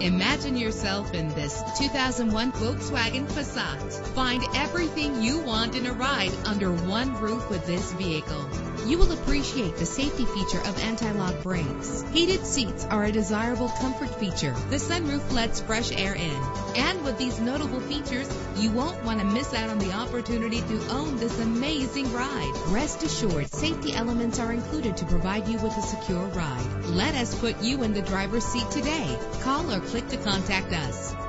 Imagine yourself in this 2001 Volkswagen Passat. Find everything you want in a ride under one roof with this vehicle. You will appreciate the safety feature of anti-lock brakes. Heated seats are a desirable comfort feature. The sunroof lets fresh air in. And with these notable features, you won't want to miss out on the opportunity to own this amazing ride. Rest assured, safety elements are included to provide you with a secure ride. Let us put you in the driver's seat today. Call or click to contact us.